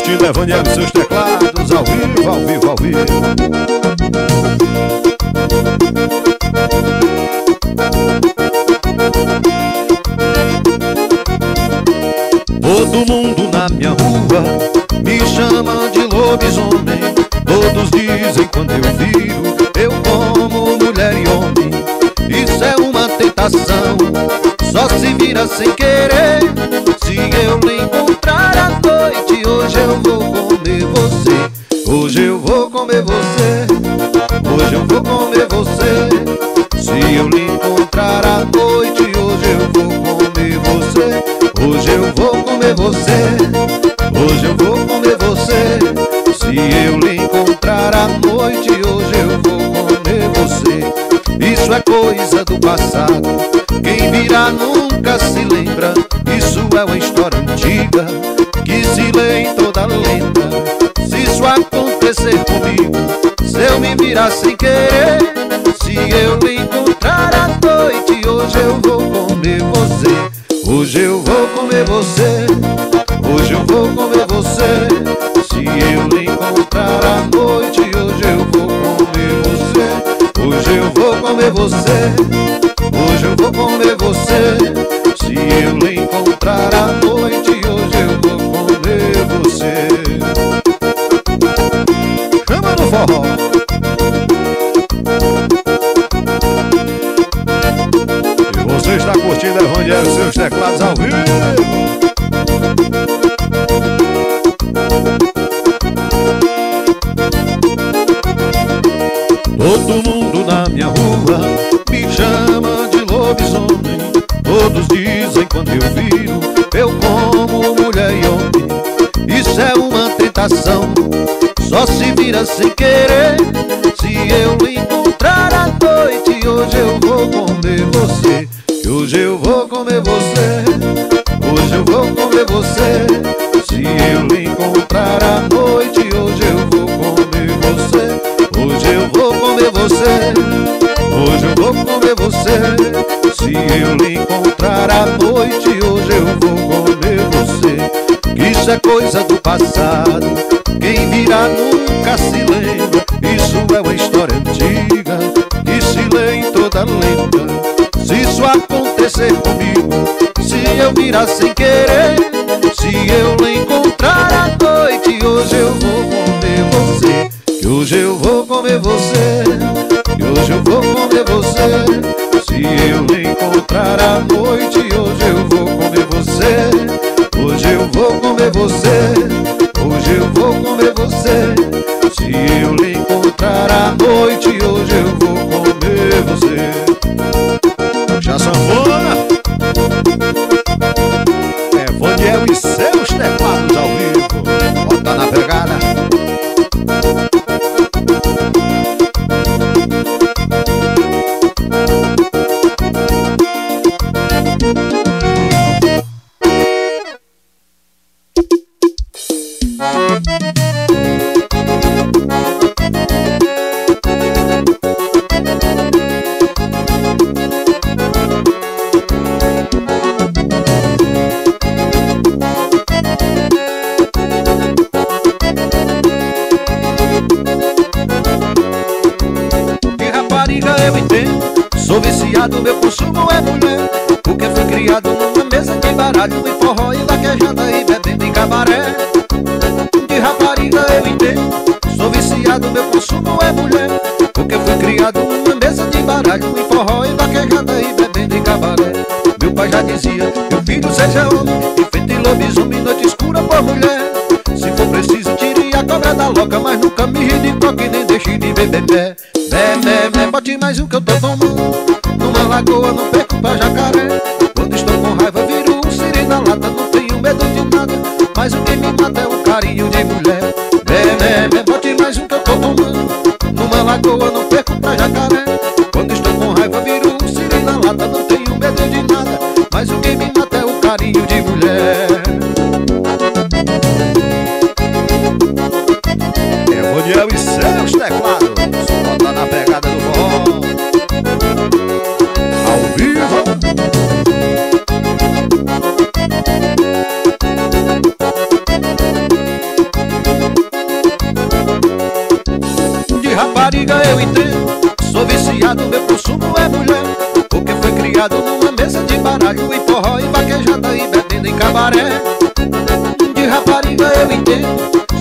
curtindo Evaniel e seus teclados Ao vivo, ao vivo, ao vivo. Todo mundo na minha rua me chama de lobisomem. Todos dizem quando eu viro Eu como mulher e homem. Isso é uma tentação Só se vira sem querer do passado. Quem virá nunca se lembra Isso é uma história antiga Que se lê em toda lenda. Se isso acontecer comigo Se eu me virar sem querer Se eu lhe encontrar à noite Hoje eu vou comer você. Hoje eu vou comer você. Hoje eu vou comer você. Se eu lhe encontrar à noite comer você. Hoje eu vou comer você Só se vira sem querer. Se eu encontrar à noite Hoje eu vou comer você. Hoje eu vou comer você. Hoje eu vou comer você. Se eu lhe encontrar à noite Hoje eu vou comer você. Hoje eu vou comer você. Hoje eu vou comer você. Se eu lhe encontrar à noite Hoje eu vou comer você. Isso é coisa do passado Virá nunca se lembra Isso é uma história antiga Que se lê em toda lenda Se isso acontecer comigo Se eu virar sem querer Se eu lhe encontrar à noite Hoje eu vou comer você. Que hoje eu vou comer você Que hoje eu vou comer você. Se eu lhe encontrar à noite Hoje eu vou comer você. Hoje eu vou comer você encontrar à noite Hoje eu vou comer você. Já sanfona É Vaniel e seus teclados Mé, mé, mé, bote mais um que eu tô tomando Numa lagoa, não perco pra jacaré. Quando estou com raiva, viro um siri na lata. Não tenho medo de nada Mas o que me mata é o carinho de mulher. Mé, mé, mé, bote mais um que eu tô tomando Numa lagoa,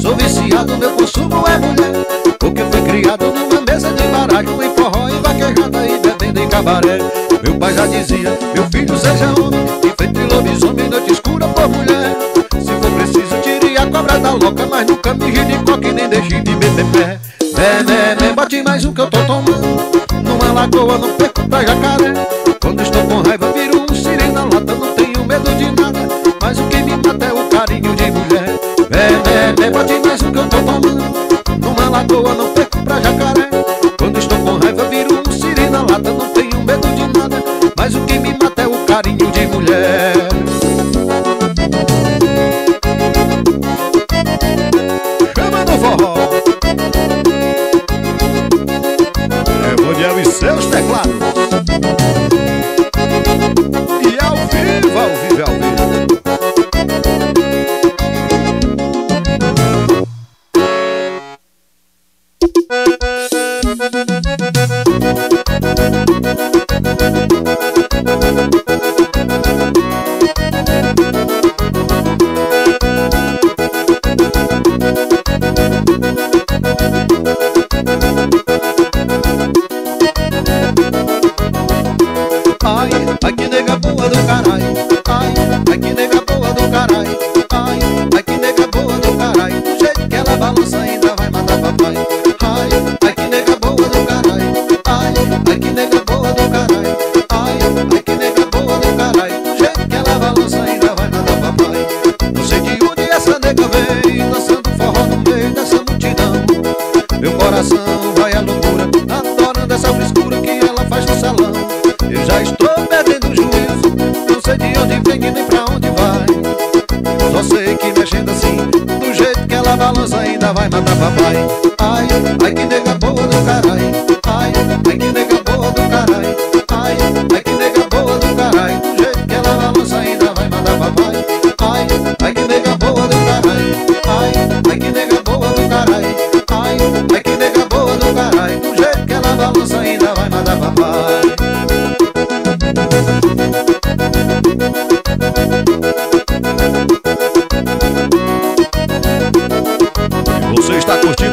Sou viciado, meu consumo é mulher. Porque foi criado numa mesa de baralho E forró e vaquejada e bebendo em cabaré. Meu pai já dizia, meu filho seja homem E feito lobisomem, noite escura por mulher. Se for preciso tire a cobra da loca Mas nunca me ri de coque nem deixe de beber pé. Bé, bé, bé, bote mais um que eu tô tomando Numa lagoa, não perco pra jacaré. Quando estou com raiva, viro um siri na lata Não tenho medo de nada. Mas o que me mata é o carinho de mulher Lagoa, não perco pra jacaré. Quando estou com raiva, viro um siri na lata Não tenho medo de nada. Mas o que me mata é o carinho de mulher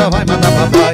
amor no galão.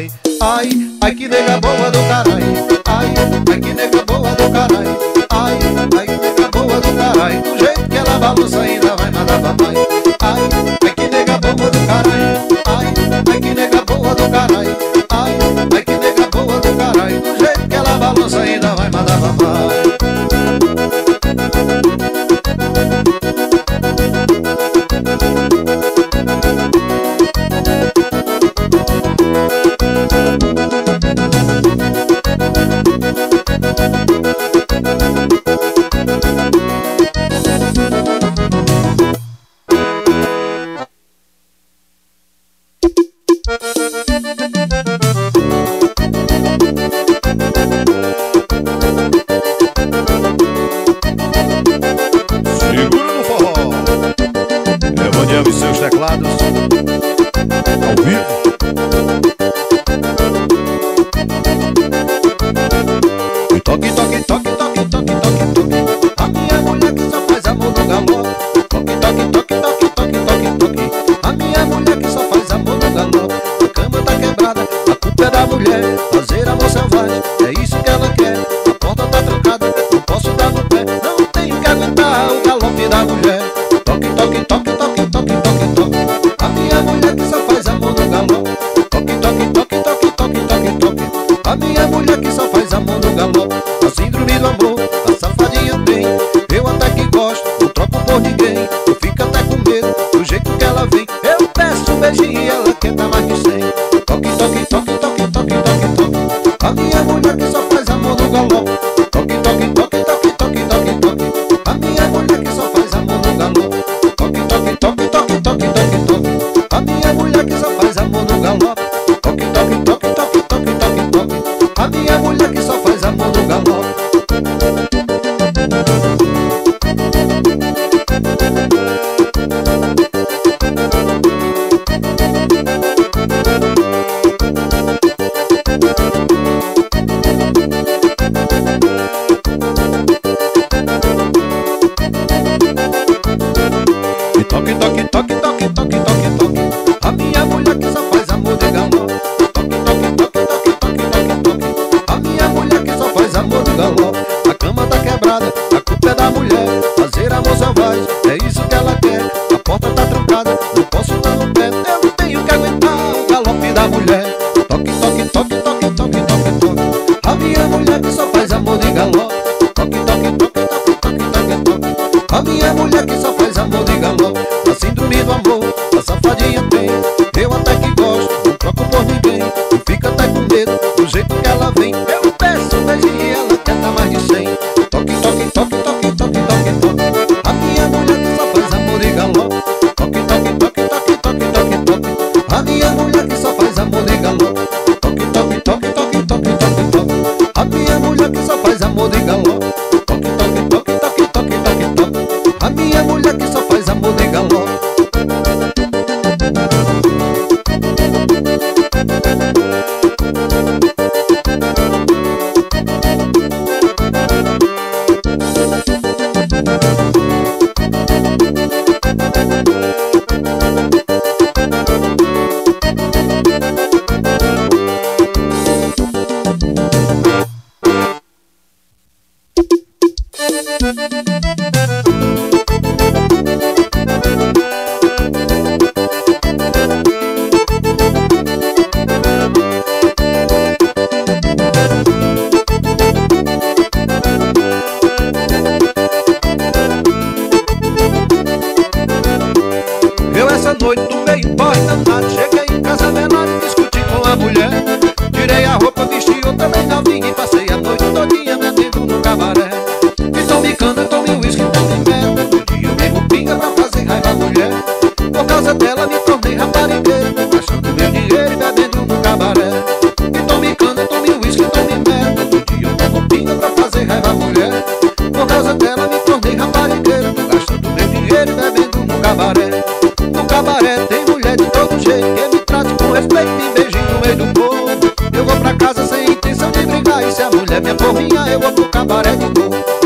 minha porrinha, eu vou pro cabaré de novo.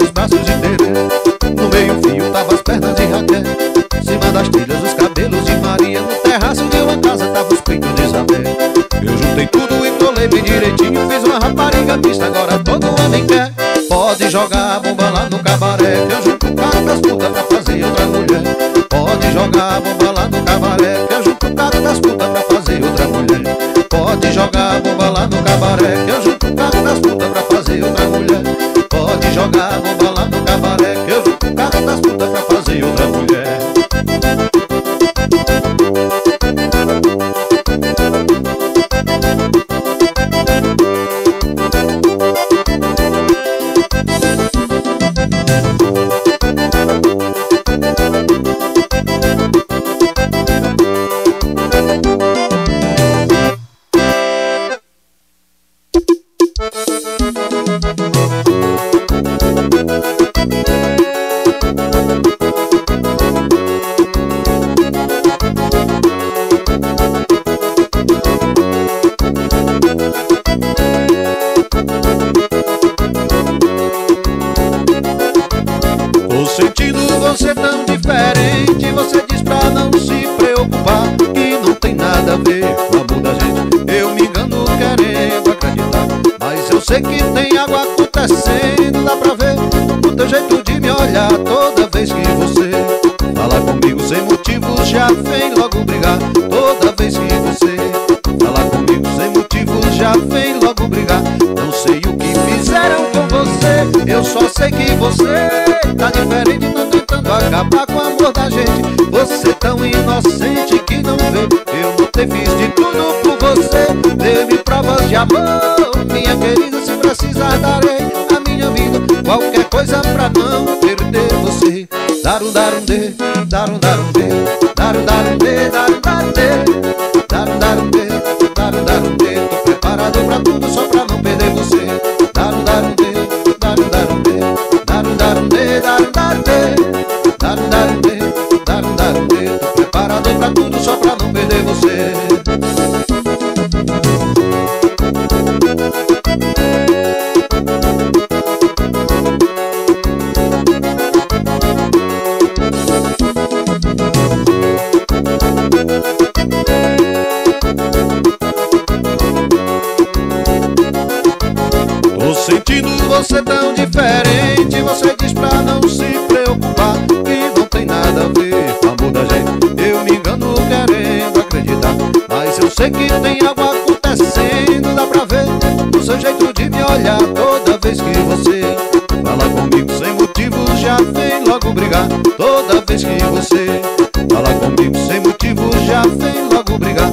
os braços de No meio fio tava as pernas de Raquel. Em cima das trilhas os cabelos de Maria. No terraço de uma casa tava os peitos de Isabel. Eu juntei tudo e colei bem direitinho. Fiz uma rapariga pista, agora todo homem quer. Pode jogar a bomba lá no cabaré Que eu junto o cara das putas pra fazer outra mulher. Pode jogar a bomba lá no cabaré Que eu junto o cara das putas pra fazer outra mulher. Pode jogar a bomba lá no cabaré Que eu junto o cara das putas pra fazer outra mulher. Pode jogar Eu Eu lutei, fiz de tudo por você. Teve provas de amor Minha querida, se precisar darei a minha vida. Qualquer coisa pra não perder você. Darum, darum, dê, darum, darum, dê Darum, darum, dê, darum, darum, dê. Darum, darum, dê, darum, darum, dê. Tô preparado pra tudo logo brigar. Toda vez que você fala comigo sem motivo Já vem logo brigar.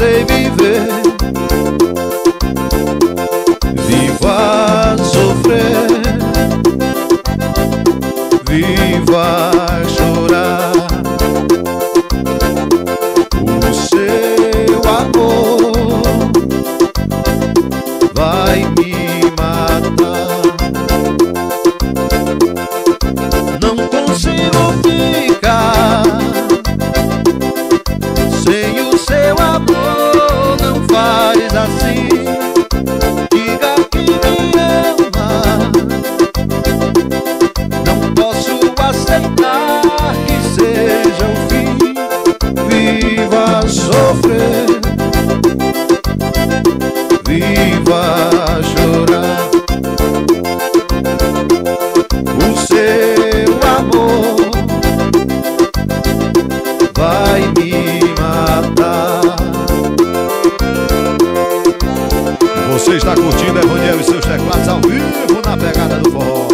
say be Você está curtindo Evaniel e seus teclados ao vivo na pegada do forró.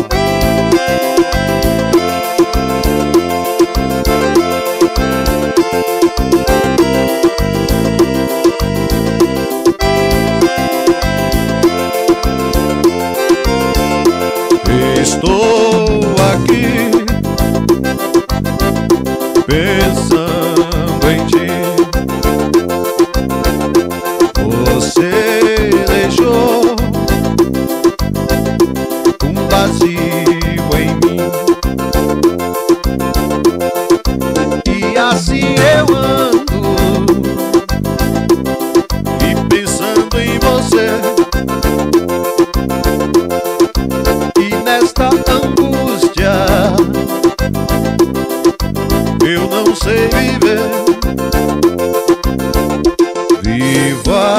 vai.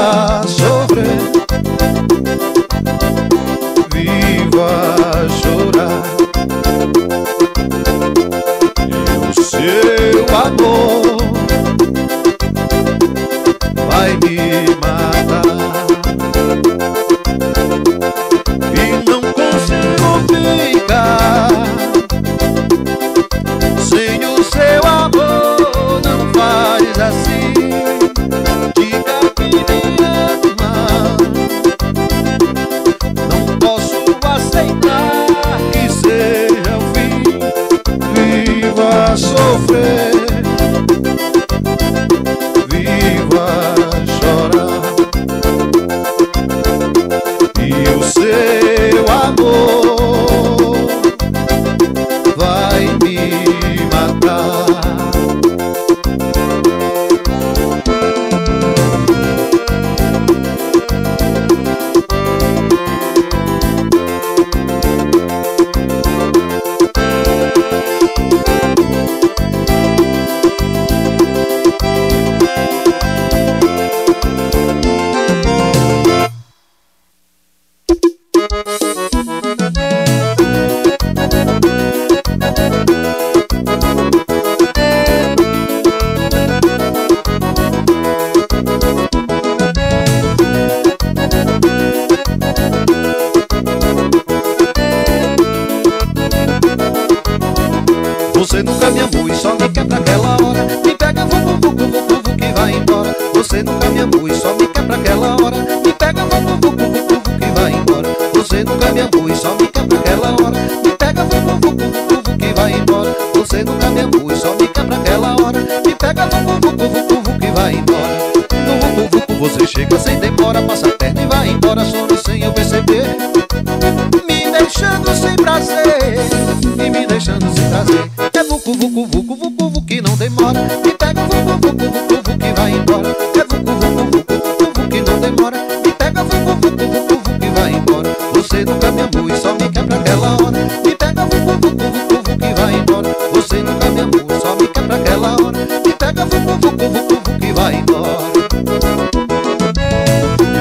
Vucu, vucu, que vai embora.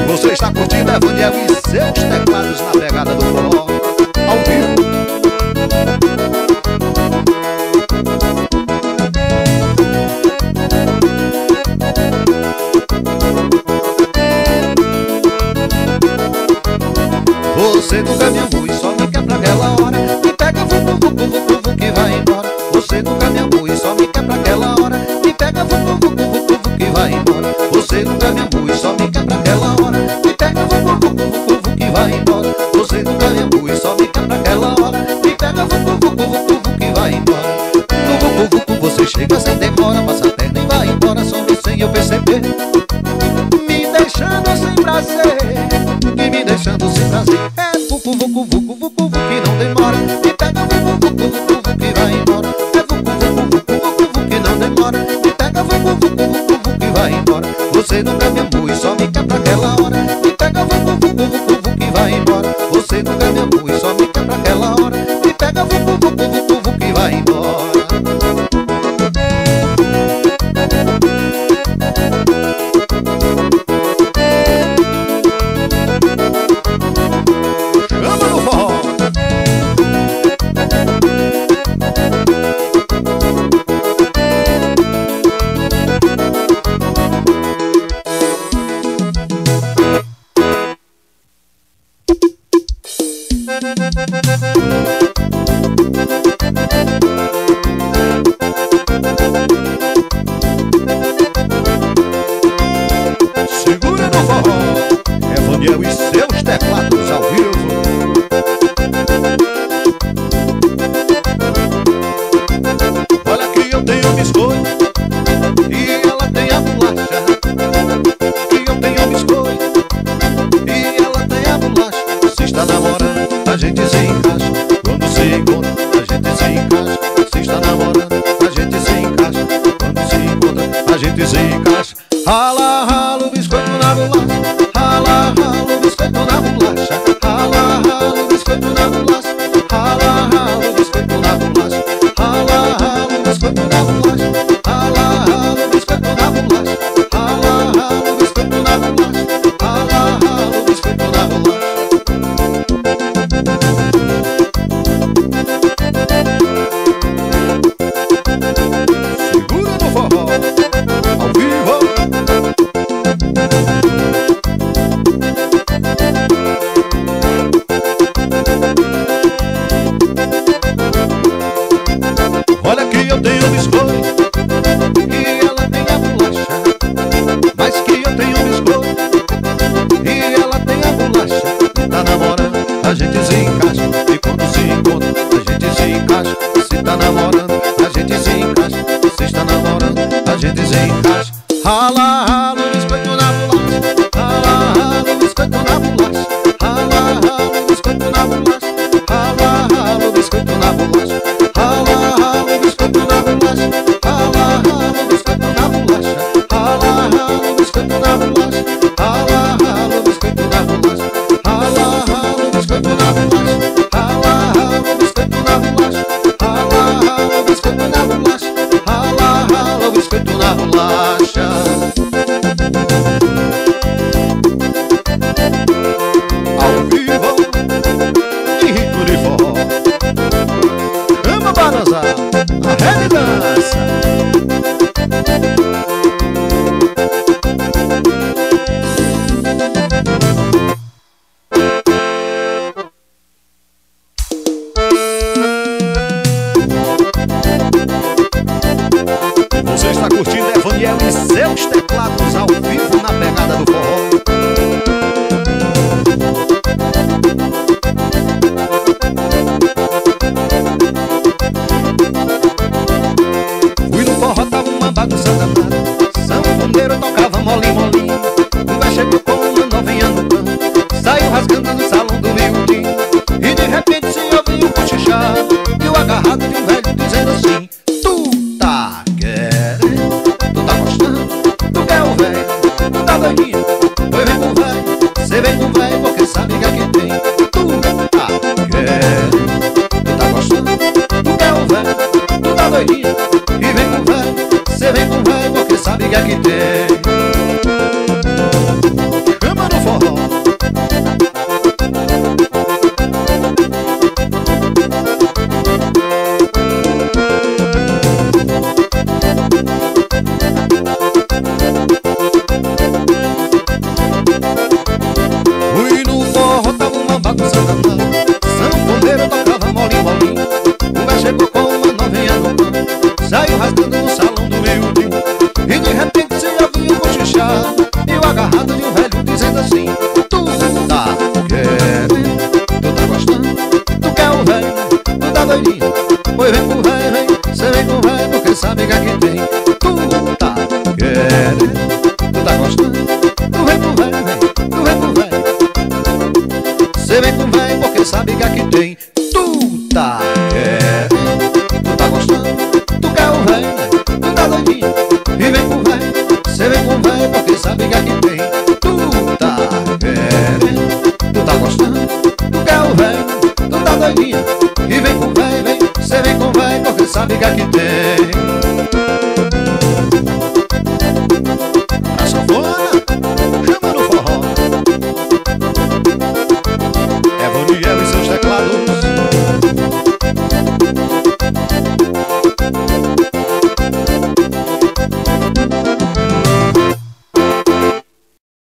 E você está curtindo é Evandel e seus teclados na pegada do forró. você nunca me encaixa, você tá namorando, a gente se encaixa, você está namorando, a gente se encaixa. Rala! Daí o resto